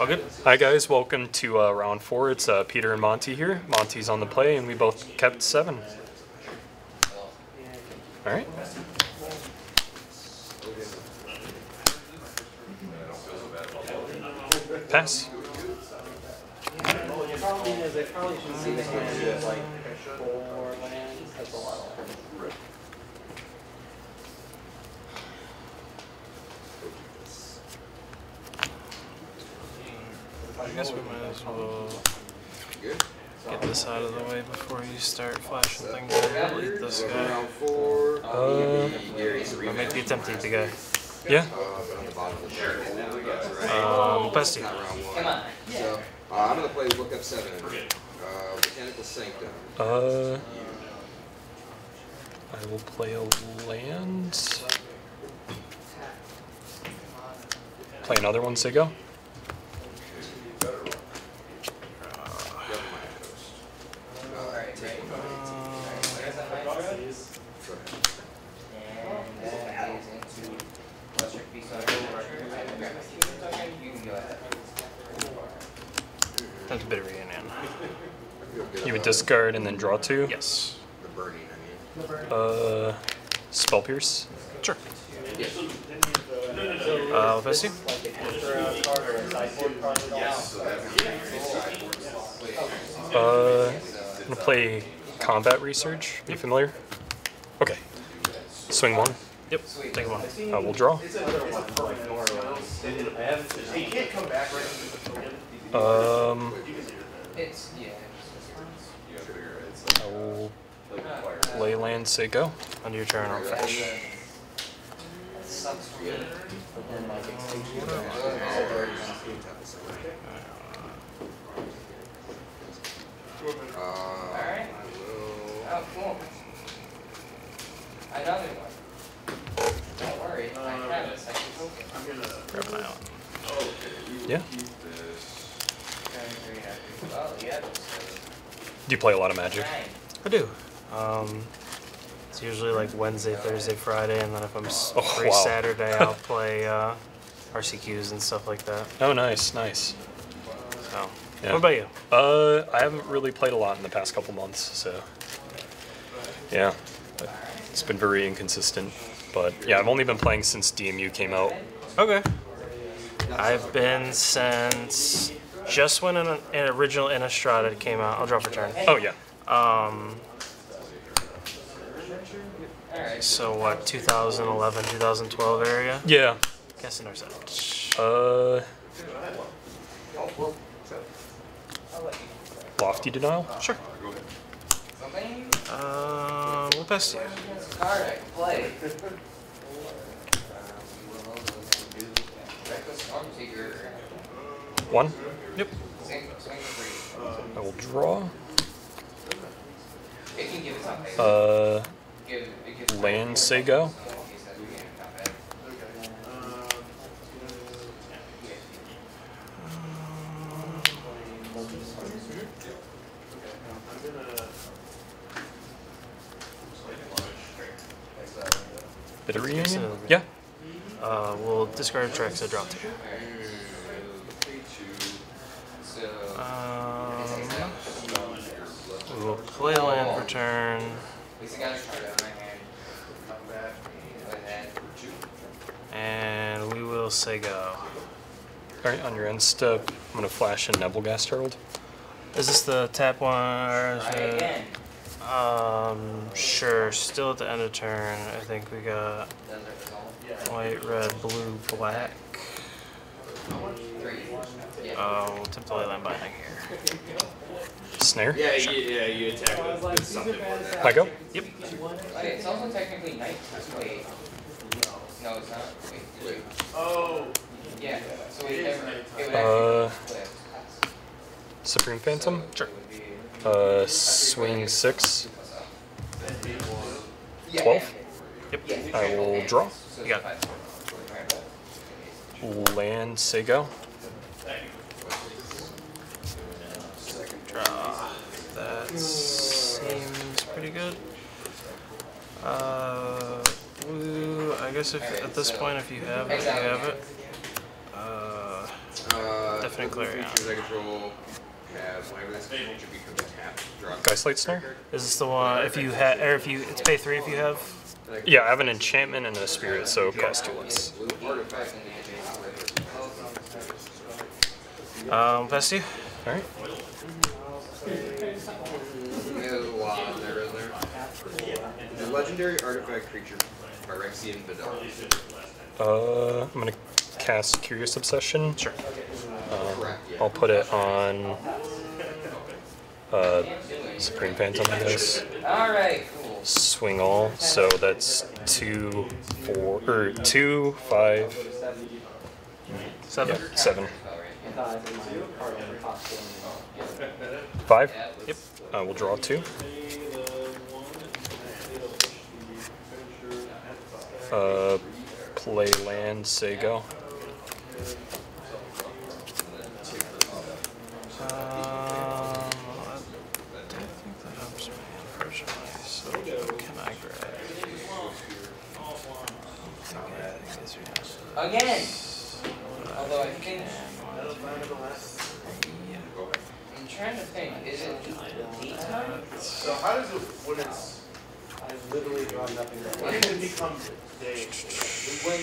All good? Hi guys, welcome to uh, round four. It's uh, Peter and Monty here. Monty's on the play, and we both kept seven. All right. Pass. problem is probably should see the hand like four lands. That's a lot. I guess we might as well get this out of the way before you start flashing things and delete this guy. Round four. Uh, Or make the attempt to eat guy. yeah. Um, Bestie. Round one. So uh, I'm gonna play Look Up Seven. Uh, Mechanical Sanctum. Uh, I will play a land. Play another one, Sigo. That's a bit of a union. You would discard and then draw two. Yes. The burning, I mean. Uh, spell pierce. Sure. Uh, Bestie? Like an extra card or a sideboard card at all. Uh, I'm gonna play combat research. Are you familiar? Okay. Swing one. Yep. Take him on. I will draw. Um, I will play land, say go. Under your turn, I'll fetch. Sucks for me. But then like extinction. Uh, Alright. will- Oh, cool. Another one. Don't worry, I have a second token. Grab an island. Yeah. Turn three after. Well, yeah. Do you play a lot of magic? I do. Um, it's usually like Wednesday, Thursday, Friday, and then if I'm Oh, free wow. Saturday, I'll play uh, RCQs and stuff like that. Oh, nice, nice. So, Yeah. what about you? Uh, I haven't really played a lot in the past couple months, so yeah, it's been very inconsistent. But yeah, I've only been playing since DMU came out. Okay. I've been since just when an, an original Innistrada came out. I'll draw for turn. Oh yeah, Um, so what, 2011, 2012 area? yeah. Guessing or set. Uh, lofty denial. Sure. Something? Uh, we'll best you. It's a card I can play. Reckless One. Yep. Swing, swing three. I will draw. It can give it something. Uh, Give, it gives land, say go. Bit of reunion. Yeah. Uh, we'll discard tracks I drop two. Um, we will play land for turn. at got a card out my hand. Go ahead. And we will say go. All right, on your end step, I'm gonna flash in Nebelgast Herald. Is this the tap one? Or it- Um, sure. Still at the end of turn. I think we got Does it resolve? White, red, blue, black. Oh, we'll attempt to leyline binding here. Snare. Yeah, you, yeah, you attack with, with something more than I go. Yep. Okay, it's also technically night. Wait. No, it's not. Wait. Oh, Yeah. So it never. It would Uh, actually. Supreme Phantom. Sure. Uh, swing six. 12? Yep. I will draw. You got it's. Land, say go. Draw. That seems pretty good. Uh, blue. I guess if at this point, if you have it, you have it. Uh, Local Clarion. Drop. Geistlight Snare? Is this the one? If you have, or if you, it's pay three if you have. Yeah, I have an enchantment and a spirit, so cost two less. Blue. Um, best you. All right. There's a lot in there, isn't there? The legendary artifact creature, Phyrexian Vidal. Uh, I'm gonna cast Curious Obsession. Sure. Correct, yeah. I'll put it on uh, Supreme Phantom, I guess. Alright, cool. Swing all, so that's two, four, or two, five, Seven. yeah, seven, I thought I said my card on the top one. five. Yep. Uh, we'll draw two. Uh, play land, say go. Again! Although I think, I'm trying to think, is it daytime? So how does it, when it's, I've literally draw nothing but when it becomes day, when,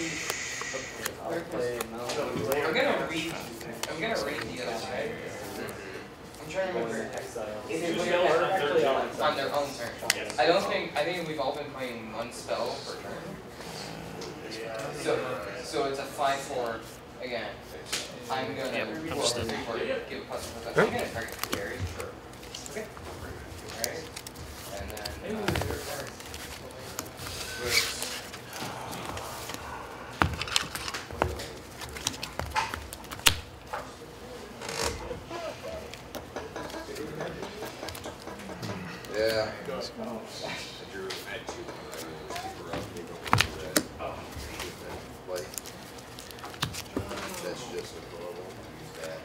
I'll play Mount I'm gonna read, I'm gonna read the other side. I'm trying to remember. Exile. Is it when they're on on their own turn? I don't think, I think we've all been playing one spell per turn. So, so it's a five four again. I'm Yep, understood. three four, give a plus one, I'm gonna target Gary. Okay. Alright, and then, uh, your turn. Yeah. I drew, I had two. uh, super rough, they don't do that. Like, that's just adorable. Use that.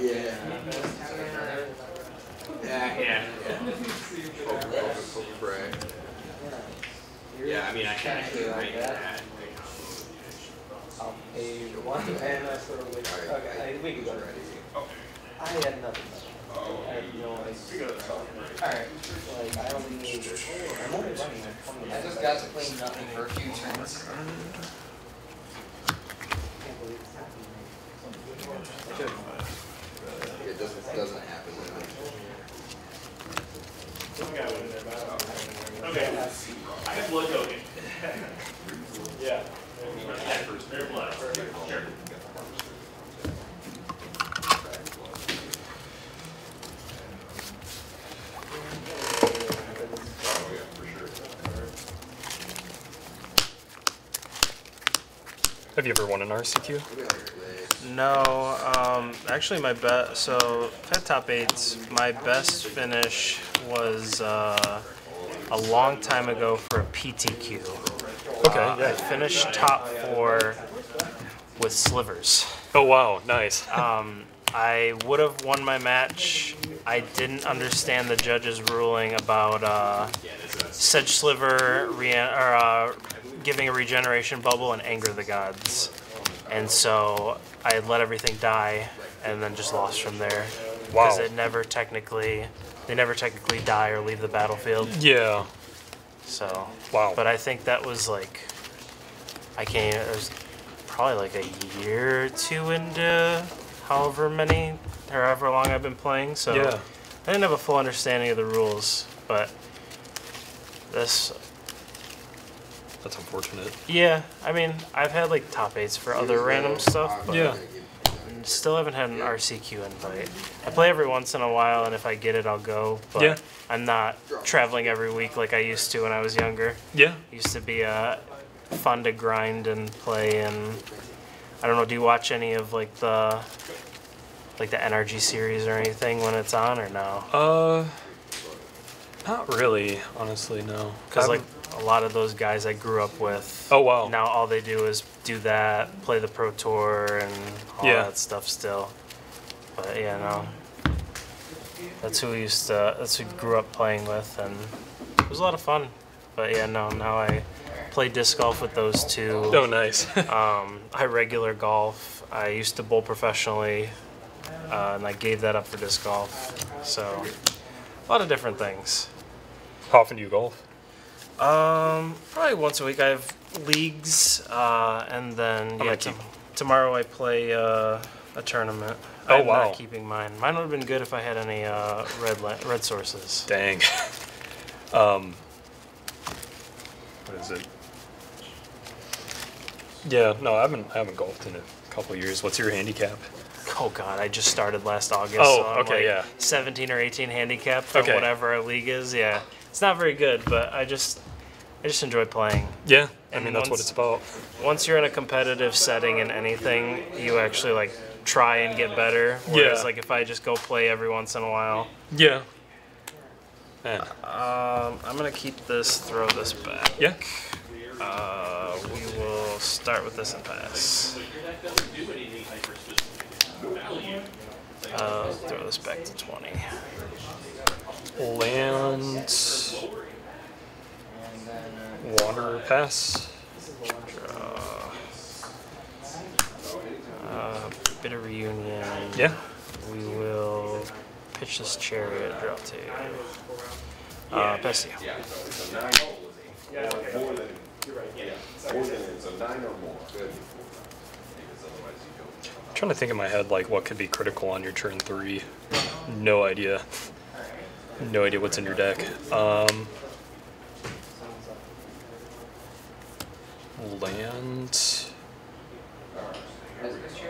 Yeah. Yeah, yeah. Poke, poke, poke, pray. Yeah, I mean, I can actually like rank that. that. I'll pay one mana for like, okay, I- we can go. I had nothing. I had no idea. Alright, Like, I only need, I'm only running like twenty. I just got to play nothing for a few turns. Can't believe it's happening. It doesn't, doesn't happen. okay, I have blood token. Yeah. Their blood. Sure. Have you ever won an RCQ? Look at that play. No, um, actually my best, so Fed Top 8's, my best finish was, uh, a long time ago for a PTQ. Okay, Uh, I finished top four with slivers. Oh wow, nice. Um, I would have won my match. I didn't understand the judge's ruling about uh, Sedge Sliver re- or, uh, giving a regeneration bubble and anger the gods. And so I had let everything die and then just lost from there. Wow. Because it never technically, they never technically die or leave the battlefield. Yeah. So, Wow. but I think that was like, I can't. It was probably like a year or two into however many, however long I've been playing. So Yeah. I didn't have a full understanding of the rules, but this, That's unfortunate. yeah. I mean, I've had like top eights for other random stuff, but Yeah. still haven't had an RCQ invite. I play every once in a while, and if I get it, I'll go. But Yeah. I'm not traveling every week like I used to when I was younger. Yeah. used to be uh, fun to grind and play and I don't know. Do you watch any of like the like the NRG series or anything when it's on or no? Uh, not really, honestly, no. Because like I'm- a lot of those guys I grew up with. Oh, wow. Now all they do is do that, play the pro tour and all Yeah. that stuff still. But yeah, no. that's who we used to. That's who grew up playing with, and it was a lot of fun. But yeah, no, now I play disc golf with those two. Oh, nice. Um, I regular golf. I used to bowl professionally, uh, and I gave that up for disc golf. So, a lot of different things. How often do you golf? Um, probably once a week. I have leagues, uh, and then yeah, gonna keep- tomorrow I play uh, a tournament. Oh, I'm wow. not keeping mine. Mine would have been good if I had any uh, red red sources. Dang. um, what is it? Yeah, no, I haven't I haven't golfed in a couple of years. What's your handicap? Oh God, I just started last August. Oh, so I'm okay, like yeah. 17 or 18 handicap for Okay. whatever our league is. Yeah, it's not very good, but I just I just enjoy playing. Yeah, I And mean that's what it's about. once you're in a competitive setting in anything, you actually like try and get better. Whereas Yeah. like if I just go play every once in a while, Yeah. Yeah. um, I'm gonna keep this, throw this back. Yeah. Uh, we will start with this and pass. Uh, throw this back to 20. Land, And then, water, pass. Draw. Uh, bit of reunion. Yeah. We will pitch this chariot, draw two. Uh, Bessie. More than, more than, so nine or more. Good. Because otherwise you don't. I'm trying to think in my head like what could be critical on your turn three. No idea. No idea what's in your deck. Um, land.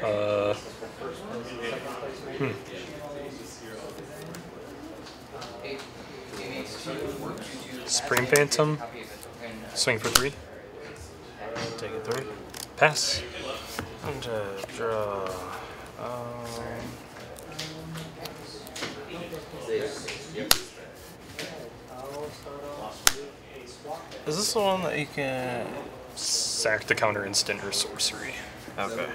Uh, two. Supreme Phantom. Swing for three. Take it three. Pass. And uh, draw. Um, is this the one that you can? Sack the counter instant or sorcery. Okay.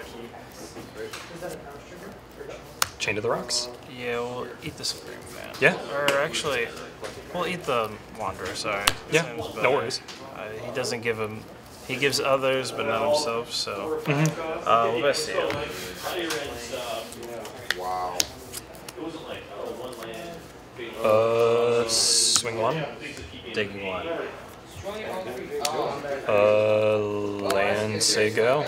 Chained to the rocks. Yeah, we'll eat the Supreme Fan. Yeah. Or actually, we'll eat the Wanderer. Sorry. Yeah, no worries. Uh, he doesn't give him. He gives others, but not himself. So. Mm-hmm. Uh, we'll best see. Wow. Uh, swing one. Digging one. Join all three. Uh, land, say go.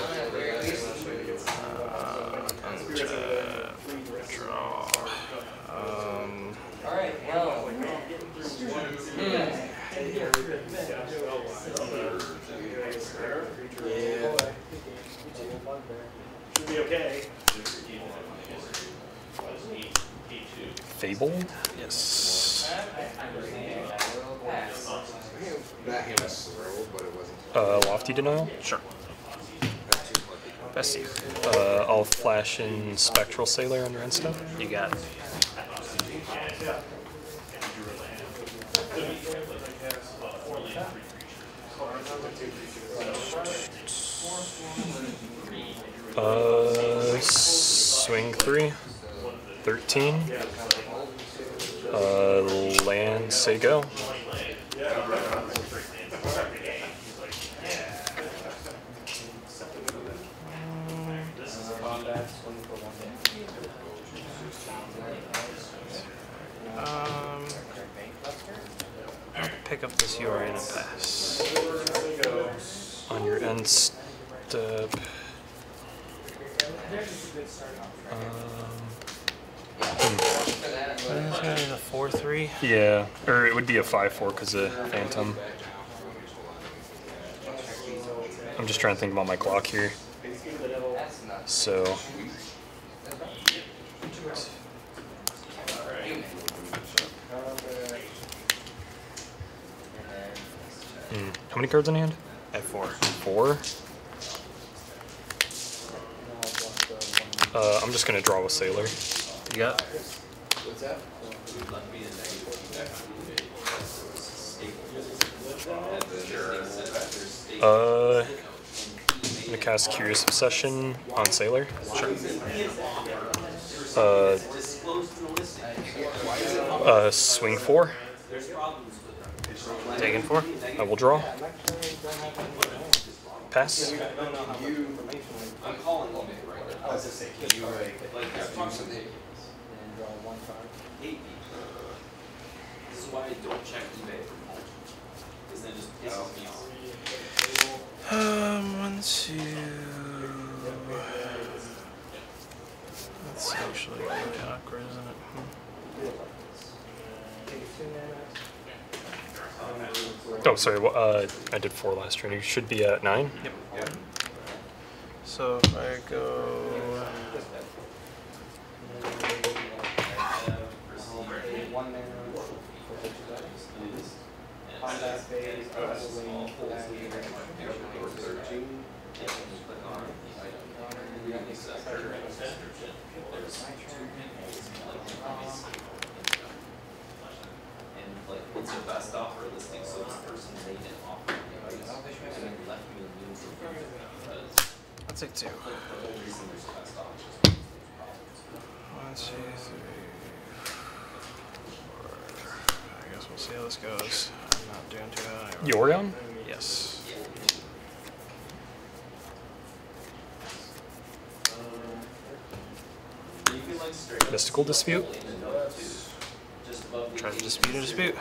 And, uh, draw. Um, Alright, well. Should be okay. Fable. yes. That hand was slow, but it wasn't. Uh, lofty denial. Sure. That's too much. Bessie. Uh, I'll flash in spectral sailor on your end step. You got it. Uh, swing three. Thirteen. Uh, land, say go. Um, pick up this URA and pass. On your end step. Um, This guy is a four three. yeah, or it would be a five-four because of phantom. I'm just trying to think about my clock here. So, hmm, how many cards in hand? At four. Four. Uh, I'm just gonna draw a sailor. You got. What's that? Uh, I'm gonna cast Curious Obsession on Sailor. Sure. Uh, disclosed in the listing. Uh, swing four. There's problems with them. Taken for? I will draw. I'm actually don't have. I don't know how much information I I'm calling them right now. I was just saying, can you like, Like, let's talk some and draw one card? hate me. This is why I don't check eBay for mulch. Because then it just pisses me off. Um, one, two. That's actually really awkward, isn't it? Hmm. Take two manas. Oh, sorry. wha- Uh, I did four last turn. You should be at nine. Yep. So if I go. One mana for each of those. Combat phase, probably, and thirteen. And like, it's your best offer listing, so this person made an offer, and then left you in neutral because I'll take two. like the whole reason there's best offers is because problems. One, two, three, four. I guess we'll see how this goes. I'm not doing too bad. anyway. Yorion. Yes. You can like straight up Mystical dispute. in the note too, just above the Try to dispute a dispute.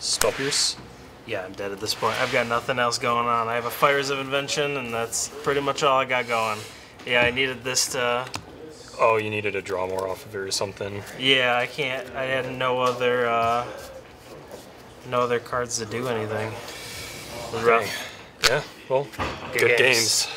Spell pierce. Yeah, I'm dead at this point. I've got nothing else going on. I have a Fires of Invention, and that's pretty much all I got going. Yeah, I needed this to. Oh, you needed to draw more off of it or something. Yeah, I can't. I had no other. Uh, no other cards to do anything. Rough. Yeah. Well, Good good games. games.